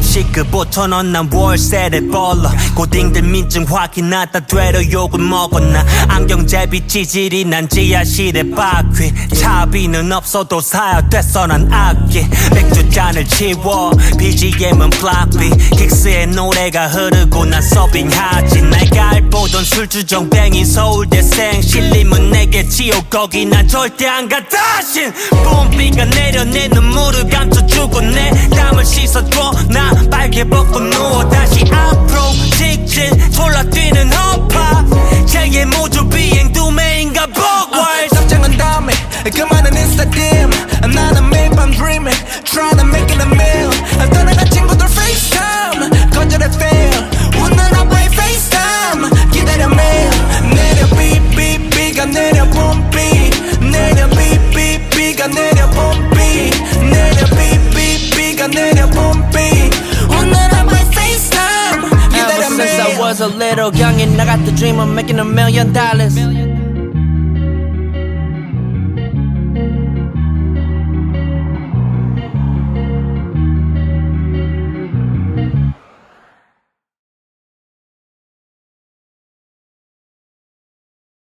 5천원 난 월세를 벌러. 고딩들 민증 확인하다 되려 욕을 먹었나. 안경제비 찌질이 난 지하실에 바퀴. 차비는 없어도 사야 됐어 난 악기. 맥주 잔을 치워. BGM은 플라피 킥스의 노래가 흐르고 난 서빙하지. 내가 알보던 술주정뱅이 서울대생 실림은 내게 지옥 거기 난 절대 안 가. 다신! 봄비가 내려 내 눈물을 나 빨개 벗고 누워 다시 앞으로 직진 졸라 뛰는 허파 제의 모조 비행 두매인가 버월 답장한 다음에 그만한 인스타DM 나는 매일 밤 dreaming Trying to make it a meal 떠나간 친구들 FaceTime 거절해 fail 웃는 아빠의 FaceTime 기다려 매일 내려 삐삐삐가 내려 봄비 내려 삐삐삐가 내려 봄비 내려 삐삐삐가 내려 봄비 was a little young and I got the dream of making a million dollars.